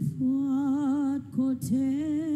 n'importe côté moyen,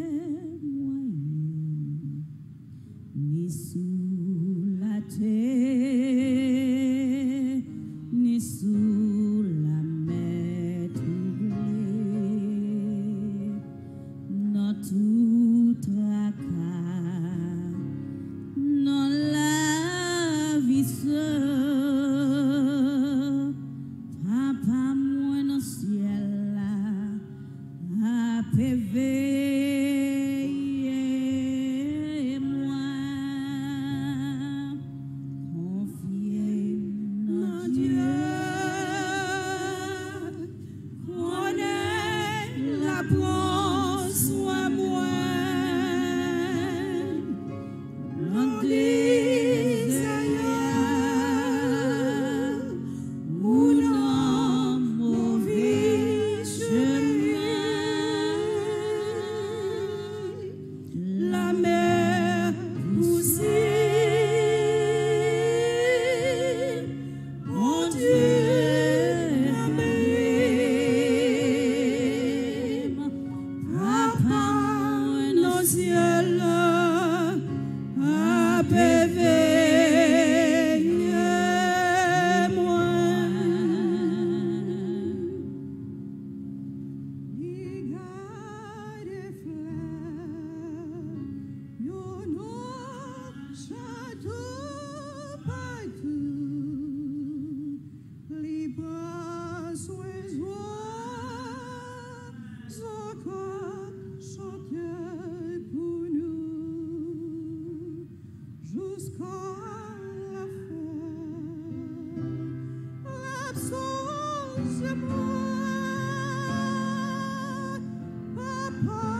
Papa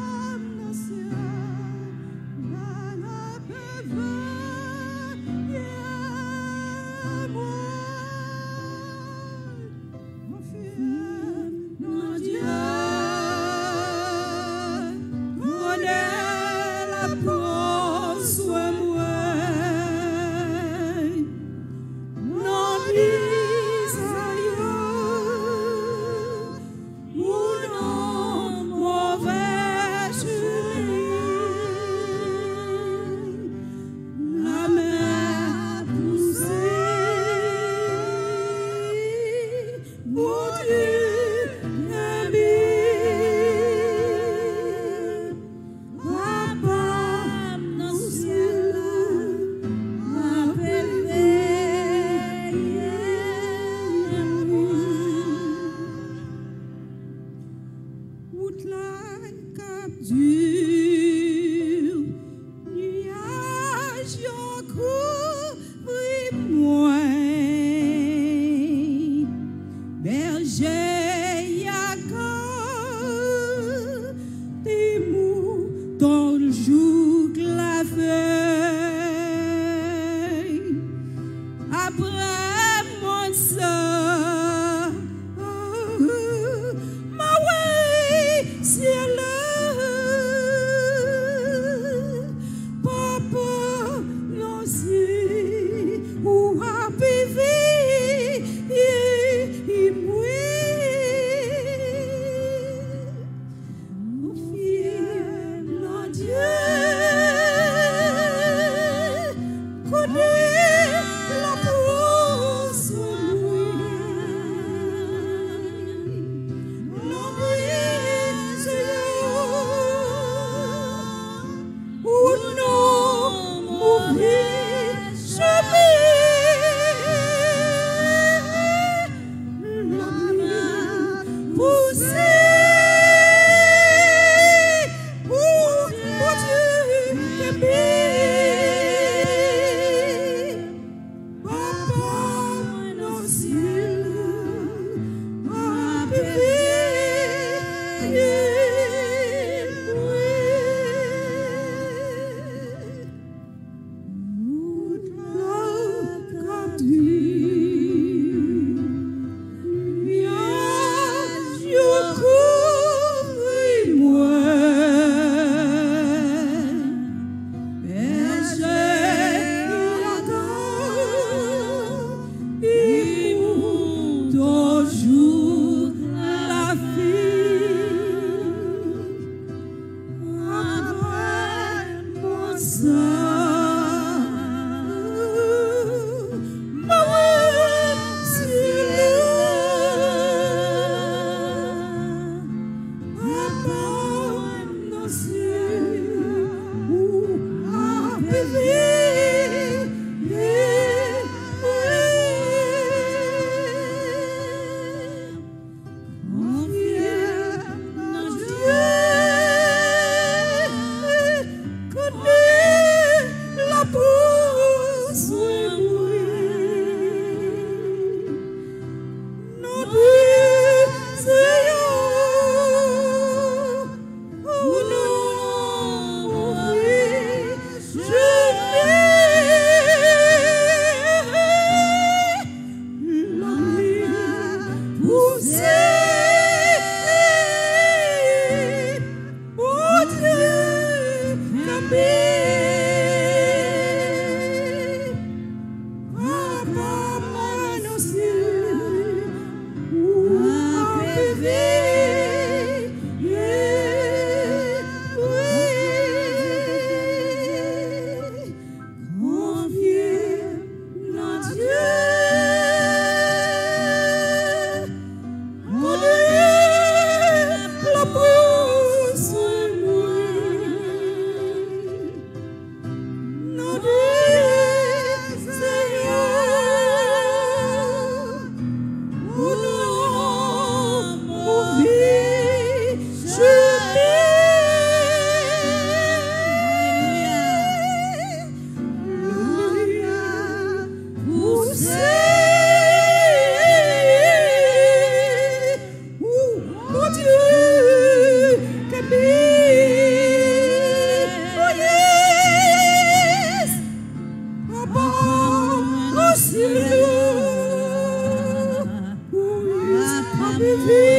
Peace.